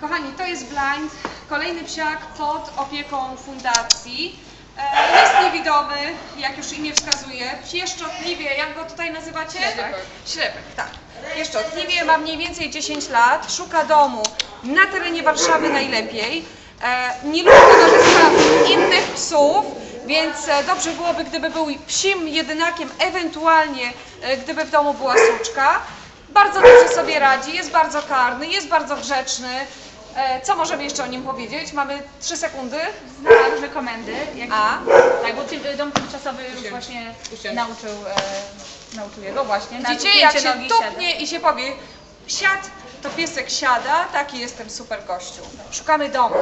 Kochani, to jest blind, kolejny psiak pod opieką fundacji. E, Jest niewidomy, jak już imię wskazuje, pieszczotliwie, jak go tutaj nazywacie? Ślepek. Ślepek, tak. Pieszczotliwie, ma mniej więcej 10 lat, szuka domu na terenie Warszawy najlepiej. E, Nie lubi towarzystwa innych psów, więc e, dobrze byłoby, gdyby był psim jedynakiem, ewentualnie gdyby w domu była suczka. Bardzo dobrze sobie radzi, jest bardzo karny, jest bardzo grzeczny. E, Co możemy jeszcze o nim powiedzieć? Mamy 3 sekundy. Zna różne komendy. Jak, A? Tak, bo ty- dom tymczasowy już właśnie Usiądź. nauczył, e, nauczył jego właśnie. Widzicie, jak się nogi tupnie i się powie siad, to piesek siada, taki jestem super gościu. Szukamy domu.